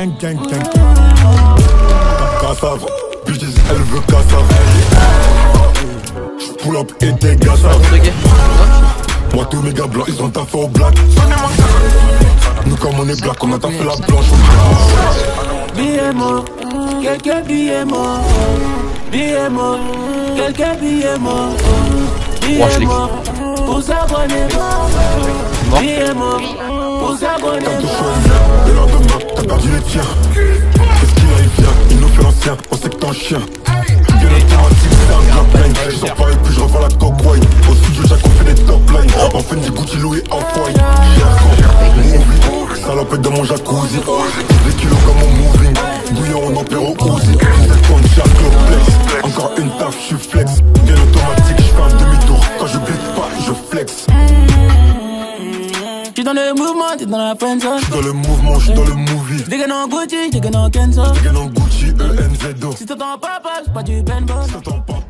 gang, gang, gang. Cassave, bitches, elle veut cassave. Up et dégage ça. Moi tous mes gars blancs, ils ont taffé au black. Nous comme on est black, on a taffé la blanche. Morts, pour les tiens. Qu'est-ce qu'il a, il vient, il nous fait l'ancien, on sait que t'es chien. Bien automatique, c'est un grab bang. Je sors pas et puis je revends la wine. Au studio, Jack, on fait des top lines. On fait du Gucci, Louis, Off-White. Movie, salopette dans mon jacuzzi. Des kilos comme mon moving. Bouillon, on opère au Uzi. Comme Jack Loplex. Encore une taf, je suis flex. Bien automatique, je fais un demi-tour. Quand je blitz pas, je flex. J'suis dans le mouvement, t'es dans la friend zone. J'suis dans le mouvement, j'suis dans le movie. Gars dans Gucci, gars dans Kenzo. Gars dans Gucci, ENZO. Si t'entends papa, c'est pas du Ben Boss. Si t'entends papa.